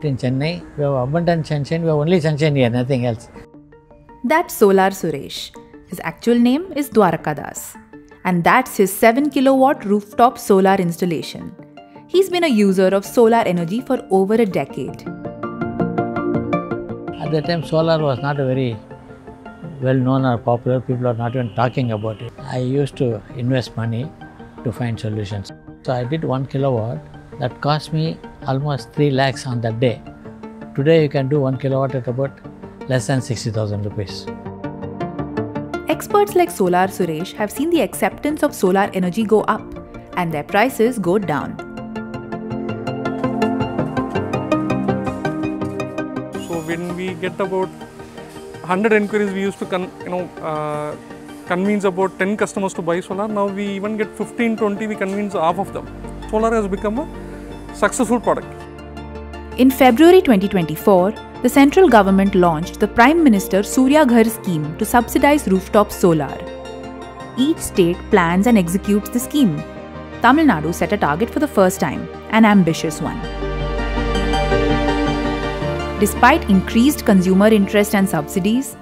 In Chennai, we have abundant sunshine, we have only sunshine here, nothing else. That's Solar Suresh. His actual name is Dwarakadas. And that's his 7 kilowatt rooftop solar installation. He's been a user of solar energy for over a decade. At that time, solar was not a very well known or popular. People are not even talking about it. I used to invest money to find solutions. So I did one kilowatt. That cost me almost 3 lakhs on that day. Today, you can do one kilowatt at about less than 60,000 rupees. Experts like Solar Suresh have seen the acceptance of solar energy go up and their prices go down. So when we get about 100 inquiries, we used to con- you know uh, convince about 10 customers to buy solar. Now we even get 15, 20, we convince half of them. Solar has become a successful product. In February 2024, the central government launched the Prime Minister Surya Ghar scheme to subsidize rooftop solar. Each state plans and executes the scheme. Tamil Nadu set a target for the first time, an ambitious one. Despite increased consumer interest and subsidies,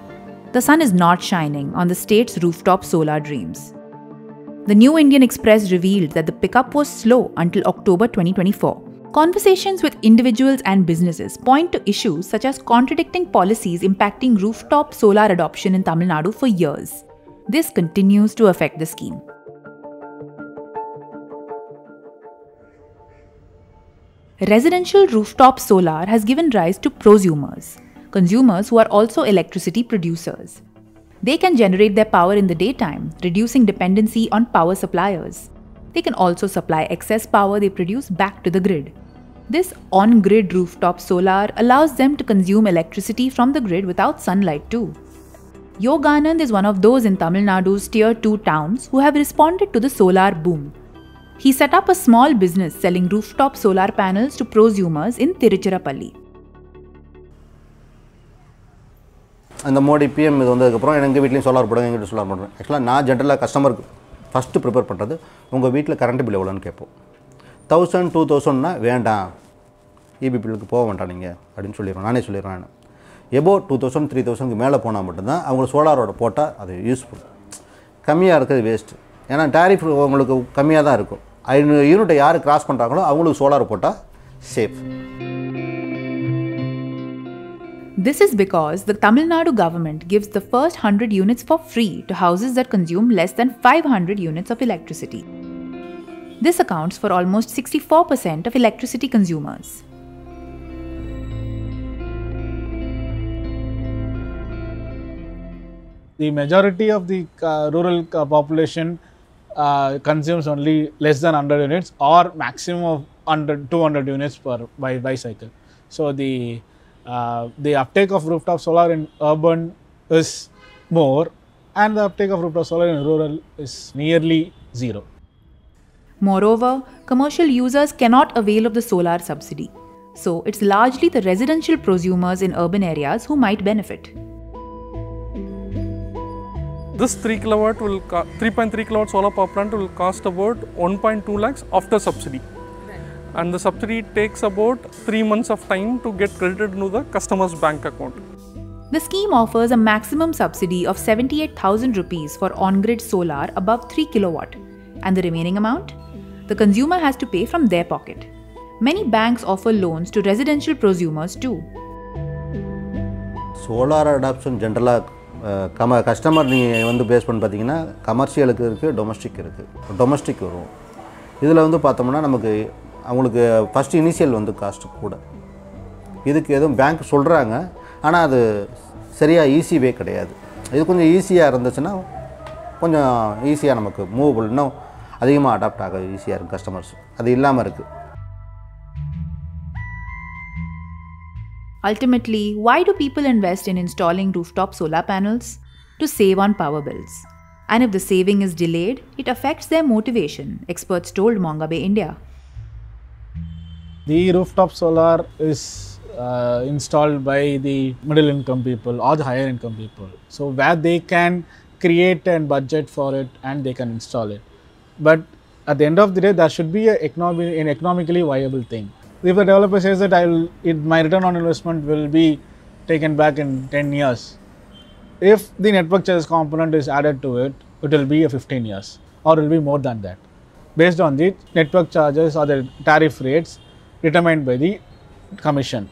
the sun is not shining on the state's rooftop solar dreams. The New Indian Express revealed that the pickup was slow until October 2024. Conversations with individuals and businesses point to issues such as contradicting policies impacting rooftop solar adoption in Tamil Nadu for years. This continues to affect the scheme. Residential rooftop solar has given rise to prosumers, consumers who are also electricity producers. They can generate their power in the daytime, reducing dependency on power suppliers. They can also supply excess power they produce back to the grid. This on grid rooftop solar allows them to consume electricity from the grid without sunlight too. Yoganand is one of those in Tamil Nadu's tier 2 towns who have responded to the solar boom. He set up a small business selling rooftop solar panels to prosumers in Tiruchirappalli. அந்த Modi PM இது வந்ததுக்கப்புறம் எங்கள் வீட்லேயும் solar போடுங்க எங்கள் வீட்டில் solar போடுறேன் ஆக்சுவலாக நான் ஜென்ரலாக கஸ்டமருக்கு ஃபஸ்ட்டு ப்ரிப்பேர் பண்ணுறது உங்கள் வீட்டில் கரண்ட் பில் எவ்வளோன்னு கேட்போம். தௌசண்ட் டூ தௌசண்ட்னா வேண்டாம். இபி பில்லுக்கு போக வேண்டாம் நீங்கள் அப்படின்னு சொல்லிடுவேன் நானே சொல்லிடுவேன் நான். எபோ டூ தௌசண்ட் த்ரீ தௌசண்ட்க்கு மேலே போனால் மட்டும்தான் அவங்க சோலாரோட போட்டால் அது யூஸ்ஃபுல் கம்மியாக இருக்கிறது வேஸ்ட்டு ஏன்னா டேரிஃப் உங்களுக்கு கம்மியாக தான் இருக்கும். ஐநூறு யூனிட்டை யார் கிராஸ் பண்ணுறாங்களோ அவங்களுக்கு சோலார் போட்டால் safe This is because the Tamil Nadu government gives the first 100 units for free to houses that consume less than 500 units of electricity. This accounts for almost 64% of electricity consumers. the majority of the uh, rural uh, population uh, consumes only less than 100 units or maximum of 100 200 units per by bicycle so the uh, the uptake of rooftop solar in urban is more and the uptake of rooftop solar in rural is nearly zero Moreover, commercial users cannot avail of the solar subsidy. So, it's largely the residential prosumers in urban areas who might benefit. This 3 kilowatt will 3.3 kilowatt solar power plant will cost about 1.2 lakhs after subsidy And the subsidy takes about 3 months of time to get credited into the customer's bank account. The scheme offers a maximum subsidy of 78,000 rupees for on-grid solar above 3 kilowatt and the remaining amount the consumer has to pay from their pocket. Many banks offer loans to residential prosumers too. Solar adoption ஜென்ரலாக கம customer நீங்கள் வந்து base பண்ணி பார்த்தீங்கன்னா கமர்ஷியலுக்கு இருக்குது domestic இருக்குது domestic வரும் இதில் வந்து பார்த்தோம்னா நமக்கு அவங்களுக்கு ஃபஸ்ட் இனிஷியல் வந்து காஸ்ட்டு கூட இதுக்கு எதுவும் பேங்க் சொல்கிறாங்க ஆனால் அது சரியாக ஈஸி வே கிடையாது இது கொஞ்சம் ஈஸியாக இருந்துச்சுன்னா கொஞ்சம் ஈஸியாக நமக்கு மூவபிள் இன்னும் அதிகமாக அடாப்ட் ஆக ஈஸியாக இருக்கும் கஸ்டமர்ஸ் அது இல்லாமல் இருக்குது Ultimately, why do people invest in installing rooftop solar panels? To save on power bills. And if the saving is delayed, it affects their motivation, experts told Mongabay India. The rooftop solar is uh, installed by the middle income people or the higher income people. So, where they can create and budget for it and they can install it. But at the end of the day, there should be an economically viable thing. if the developer says that I will, it, my return on investment will be taken back in 10 years, if the network charges component is added to it, it will be a 15 years or it will be more than that based on the network charges or the tariff rates determined by the commission.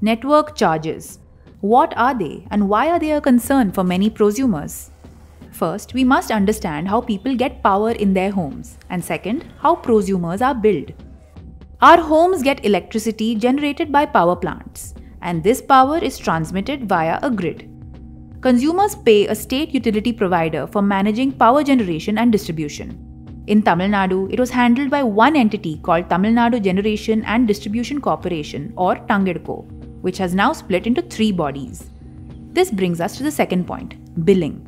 Network charges. What are they and why are they a concern for many prosumers? First, we must understand how people get power in their homes, and second, how prosumers are billed. Our homes get electricity generated by power plants, and this power is transmitted via a grid. Consumers pay a state utility provider for managing power generation and distribution. In Tamil Nadu, it was handled by one entity called Tamil Nadu Generation and Distribution Corporation or TANGEDCO, which has now split into three bodies. This brings us to the second point billing.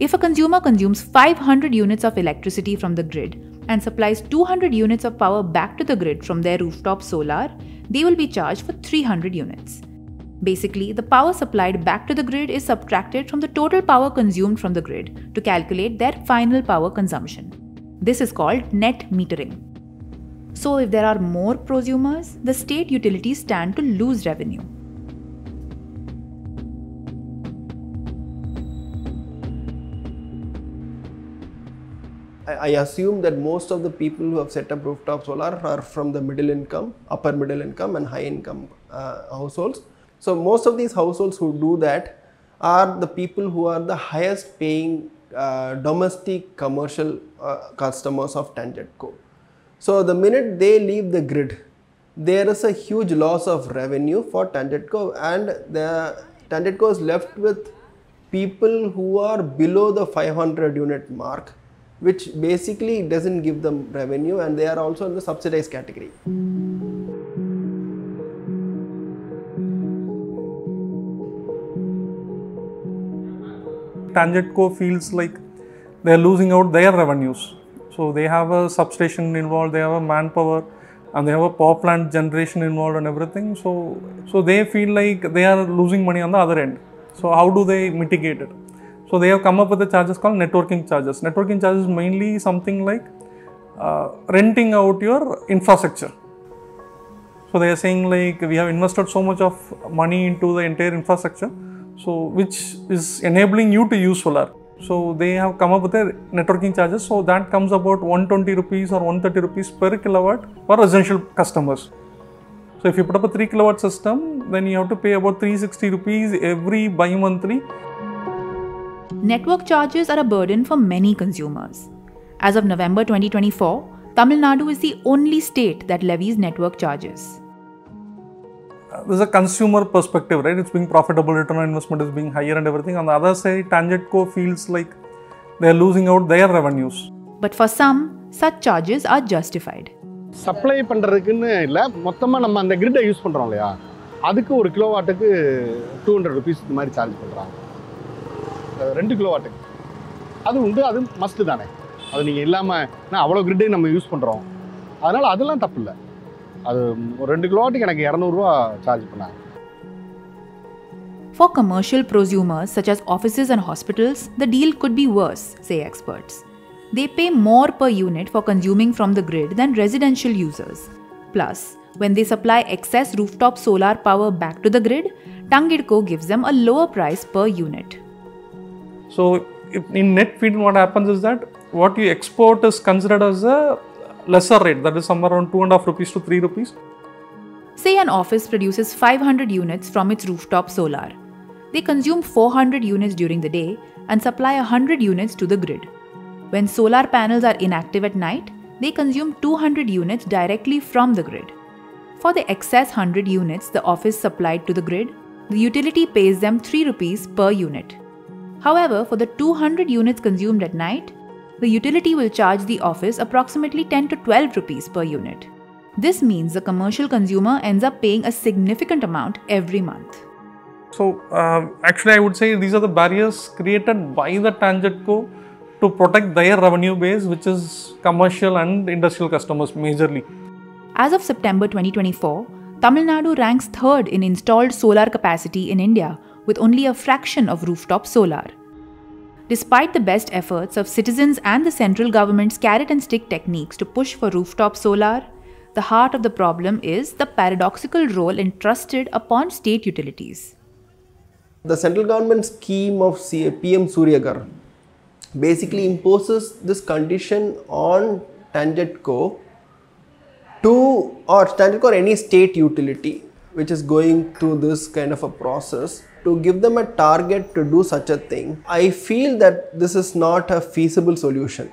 If a consumer consumes 500 units of electricity from the grid and supplies 200 units of power back to the grid from their rooftop solar, they will be charged for 300 units. Basically, the power supplied back to the grid is subtracted from the total power consumed from the grid to calculate their final power consumption. This is called net metering. So, if there are more prosumers, the state utilities stand to lose revenue. I assume that most of the people who have set up rooftop solar are from the middle income, upper middle income, and high income uh, households. So, most of these households who do that are the people who are the highest paying uh, domestic commercial uh, customers of TANGEDCO. So, the minute they leave the grid, there is a huge loss of revenue for TANGEDCO, and the TANGEDCO is left with people who are below the 500 unit mark which basically doesn't give them revenue and they are also in the subsidized category. TANGEDCO feels like they are losing out their revenues. So they have a substation involved, they have a manpower, and they have a power plant generation involved and everything. So so they feel like they are losing money on the other end. So how do they mitigate it? So they have come up with the charges called networking charges. Networking charges mainly something like uh, renting out your infrastructure. So they are saying like we have invested so much of money into the entire infrastructure, so which is enabling you to use solar. So they have come up with a networking charges. So that comes about 120 rupees or 130 rupees per kilowatt for residential customers. So if you put up a 3 kilowatt system, then you have to pay about 360 rupees every bi-monthly. Network charges are a burden for many consumers. As of November 2024, Tamil Nadu is the only state that levies network charges. Uh, There's a consumer perspective, right? It's being profitable, return on investment is being higher and everything. On the other side, Tangentco feels like they're losing out their revenues. But for some, such charges are justified. Supply பண்ணுறதுக்குன்னு இல்லை மொத்தமாக நம்ம அந்த கிரிட்டை use பண்ணுறோம் இல்லையா அதுக்கு ஒரு கிலோவாட்டுக்கு two hundred rupees இந்த மாதிரி சார்ஜ் பண்ணுறாங்க ரெண்டு கிலோவாட்டுக்கு அது உண்டு அது மஸ்ட்டு தானே அது நீங்கள் இல்லாமல் நான் அவ்வளோ கிரிட்டே நம்ம யூஸ் பண்ணுறோம் அதனால் அதெல்லாம் தப்பு இல்லை For commercial prosumers such as offices and hospitals, the deal could be worse, say experts. They pay more per unit for consuming from the grid than residential users. Plus, when they supply excess rooftop solar power back to the grid, TANGEDCO gives them a lower price per unit. So, in net feed, what happens is that what you export is considered as a lesser rate, that is somewhere around two and a half rupees to three rupees. Say an office produces 500 units from its rooftop solar. They consume 400 units during the day and supply 100 units to the grid. When solar panels are inactive at night, they consume 200 units directly from the grid. For the excess 100 units the office supplied to the grid, the utility pays them 3 rupees per unit. However, for the 200 units consumed at night, the utility will charge the office approximately 10 to 12 rupees per unit. This means the commercial consumer ends up paying a significant amount every month. So uh, actually, I would say these are the barriers created by the TANGEDCO to protect their revenue base, which is commercial and industrial customers majorly. As of September 2024, Tamil Nadu ranks third in installed solar capacity in India with only a fraction of rooftop solar. Despite the best efforts of citizens and the central government's carrot and stick techniques to push for rooftop solar, the heart of the problem is the paradoxical role entrusted upon state utilities. The central government scheme of PM Surya Ghar basically imposes this condition on TANGEDCO to or TANGEDCO or any state utility which is going through this kind of a process to give them a target to do such a thing. I feel that this is not a feasible solution.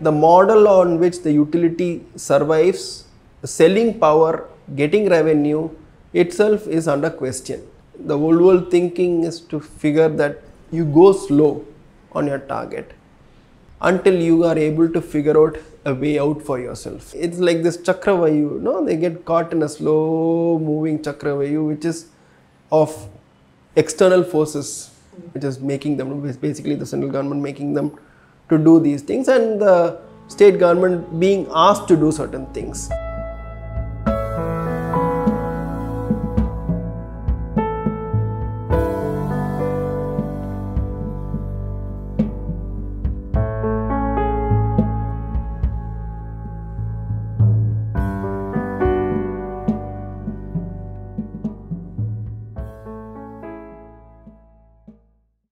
The model on which the utility survives, selling power, getting revenue itself is under question. The old world thinking is to figure that you go slow on your target until you are able to figure out a way out for yourself. It's like this Chakravyuh, know, they get caught in a slow moving Chakravyuh, which is of external forces, which is making them, basically the central government making them to do these things and the state government being asked to do certain things.